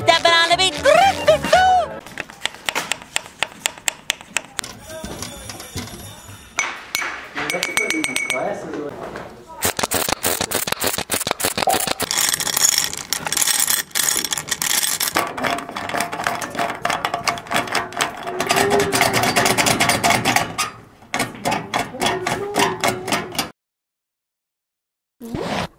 Stepping on the beat. You glasses. Mm-hmm.